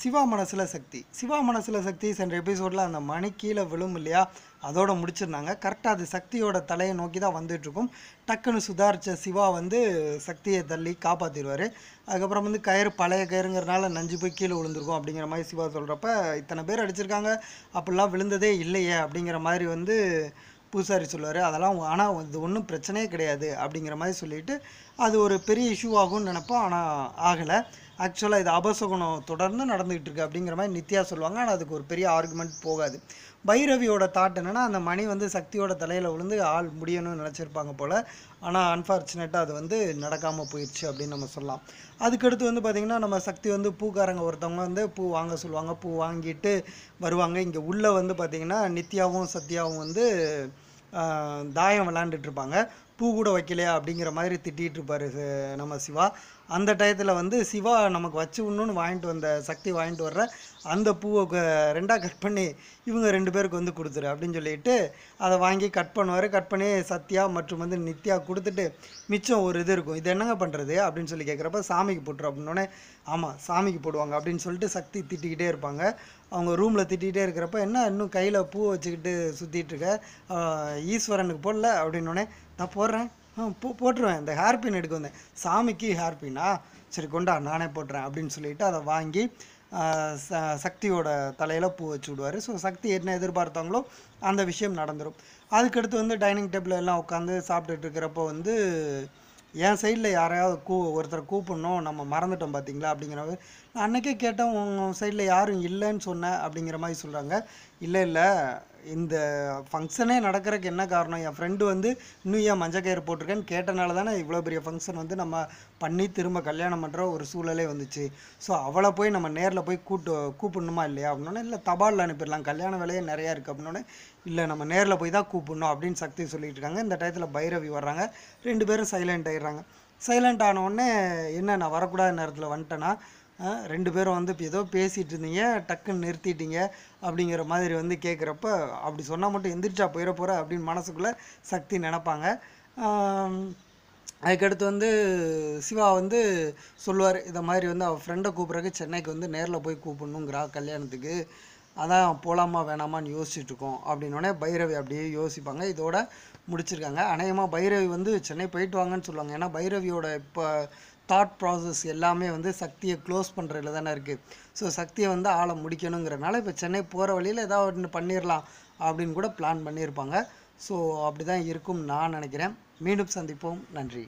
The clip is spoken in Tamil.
சிவா மனசில் சக்தி. சிவா மனசில் சக்தி சென்ற எபிசோடில் அந்த மணி கீழே விழும் இல்லையா? அதோட முடிச்சிருந்தாங்க. கரெக்டாக அது சக்தியோட தலையை நோக்கி தான் வந்துட்டுருக்கும். டக்குன்னு சுதாரித்த சிவா வந்து சக்தியை தள்ளி காப்பாற்றிடுவார் அதுக்கப்புறம் வந்து கயிறு பழைய கயிறுங்கிறனால நஞ்சு போய் கீழே விழுந்திருக்கும் அப்படிங்கிற மாதிரி சிவா சொல்கிறப்ப இத்தனை பேர் அடிச்சிருக்காங்க. அப்படிலாம் விழுந்ததே இல்லையே அப்படிங்கிற மாதிரி வந்து பூசாரி சொல்லுவார். அதெல்லாம் ஆனால் இது ஒன்றும் பிரச்சனையே கிடையாது அப்படிங்கிற மாதிரி சொல்லிட்டு அது ஒரு பெரிய இஷ்யூ ஆகும்னு நினப்போம். ஆனால் ஆகலை. ஆக்சுவலாக இது அபசகுணம் தொடர்ந்து நடந்துகிட்டு இருக்கு அப்படிங்கிற மாதிரி நித்யா சொல்லுவாங்க. ஆனால் அதுக்கு ஒரு பெரிய ஆர்குமெண்ட் போகாது. பைரவியோட தாட் என்னென்னா அந்த மணி வந்து சக்தியோட தலையில் விழுந்து ஆள் முடியணும்னு நினச்சிருப்பாங்க போல். ஆனால் அன்ஃபார்ச்சுனேட்டாக அது வந்து நடக்காமல் போயிடுச்சு அப்படின்னு நம்ம சொல்லலாம். அதுக்கடுத்து வந்து பார்த்திங்கன்னா நம்ம சக்தி வந்து பூக்காரங்க ஒருத்தவங்க வந்து பூ வாங்க சொல்லுவாங்க. பூ வாங்கிட்டு வருவாங்க. இங்கே உள்ளே வந்து பார்த்திங்கன்னா நித்யாவும் சத்யாவும் வந்து தாயம் விளாண்டுட்டு இருப்பாங்க. பூ கூட வைக்கலையா அப்படிங்கிற மாதிரி திட்டிகிட்டு இருப்பார் நம்ம சிவா. அந்த டயத்தில் வந்து சிவா நமக்கு வச்சு விடணும்னு வாங்கிட்டு வந்த சக்தி வாங்கிட்டு வர்ற அந்த பூவை க- கட் பண்ணி இவங்க ரெண்டு பேருக்கு வந்து கொடுத்துரு அப்படின்னு சொல்லிட்டு அதை வாங்கி கட் பண்ணுவார். கட் பண்ணி சத்யா மற்றும் வந்து நித்யா கொடுத்துட்டு மிச்சம் ஒரு இது இருக்கும். இது என்னங்க பண்ணுறது அப்படின்னு சொல்லி கேட்குறப்ப சாமிக்கு போட்டுரு அப்படின்னோடனே ஆமாம் சாமிக்கு போடுவாங்க அப்படின்னு சொல்லிட்டு சக்தி திட்டிக்கிட்டே இருப்பாங்க. அவங்க ரூமில் திட்டிகிட்டே இருக்கிறப்ப என்ன இன்னும் கையில் பூ வச்சுக்கிட்டு சுற்றிட்டு இருக்க ஈஸ்வரனுக்கு போடல? அப்படின்னோடனே நான் போடுறேன். ஆ போ போட்டுருவேன். இந்த ஹேர்பின் எடுக்க வந்தேன். சாமிக்கு ஹேர்பினா சரி கொண்டா நானே போட்டுறேன். அப்படின்னு சொல்லிட்டு அதை வாங்கி ச- சக்தியோட தலையில் பூ வச்சு விடுவார். ஸோ சக்தி என்ன எதிர்பார்த்தாங்களோ அந்த விஷயம் நடந்துடும் அதுக்கடுத்து வந்து டைனிங் டேபிள் எல்லாம் உட்காந்து சாப்பிட்டுட்டு இருக்கிறப்போ வந்து என் சைடில் யாரையாவது கூ ஒருத்தரை கூப்பிடணும் நம்ம மறந்துட்டோம் பார்த்தீங்களா அப்படிங்கிற மாதிரி. நான் அன்னைக்கே கேட்டேன் உங்கள் சைடில் யாரும் இல்லைன்னு சொன்னேன் அப்படிங்கிற மாதிரி சொல்கிறாங்க இல்லை இல்லை. இந்த ஃபங்க்ஷனே நடக்கிறதுக்கு என்ன காரணம்? என் ஃப்ரெண்டு வந்து இன்னும் ஏன் மஞ்சள் கயிறு போட்டிருக்கேன்னு கேட்டனால தானே இவ்வளோ பெரிய ஃபங்க்ஷன் வந்து நம்ம பண்ணி திரும்ப கல்யாணம் பண்ணுற ஒரு சூழலே வந்துச்சு. ஸோ அவளை போய் நம்ம நேரில் போய் கூட்டு கூப்பிடணுமா இல்லையா? அப்படின்னோடனே இல்லை தபாலில் அனுப்பிடலாம். கல்யாண வேலையே நிறையா இருக்குது அப்படின்னோடனே இல்லை நம்ம நேரில் போய் தான் கூப்பிடணும் அப்படின்னு சக்தி சொல்லிட்டு இருக்காங்க. இந்த டயத்தில் பைரவி வர்றாங்க. ரெண்டு பேரும் சைலண்ட் ஆயிடுறாங்க. சைலண்ட் ஆனவுடனே என்ன நான் வரக்கூடாத நேரத்தில் வந்துட்டேன்னா ரெண்டு பேரும் வந்து இப்போ ஏதோ பேசிகிட்டு இருந்தீங்க டக்குன்னு நிறுத்திட்டீங்க அப்படிங்கிற மாதிரி வந்து கேட்குறப்ப அப்படி சொன்னால் மட்டும் எந்திரிச்சா போயிட போகிற அப்படின்னு மனசுக்குள்ளே சக்தி நினப்பாங்க. அதுக்கடுத்து வந்து சிவா வந்து சொல்லுவார் இதை மாதிரி வந்து அவள் ஃப்ரெண்டை கூப்பிட்றக்கு சென்னைக்கு வந்து நேரில் போய் கூப்பிடணுங்கிறா கல்யாணத்துக்கு. அதான் போகலாமா வேணாமான்னு யோசிச்சுட்டு இருக்கோம் அப்படின்னோடனே பைரவி அப்படியே யோசிப்பாங்க. இதோட முடிச்சிருக்காங்க. அநேகமாக பைரவி வந்து சென்னை போயிட்டு வாங்கன்னு சொல்லுவாங்க. ஏன்னா பைரவியோட இப்போ தாட் ப்ராசஸ் எல்லாமே வந்து சக்தியை க்ளோஸ் பண்ணுறதுல தானே இருக்குது ஸோ சக்தியை வந்து ஆளை முடிக்கணுங்கிறனால இப்போ சென்னை போகிற வழியில் ஏதாவது ஒன்று பண்ணிடலாம் அப்படின்னு கூட பிளான் பண்ணியிருப்பாங்க ஸோ அப்படி தான் இருக்கும் நான் நினைக்கிறேன். மீண்டும் சந்திப்போம். நன்றி.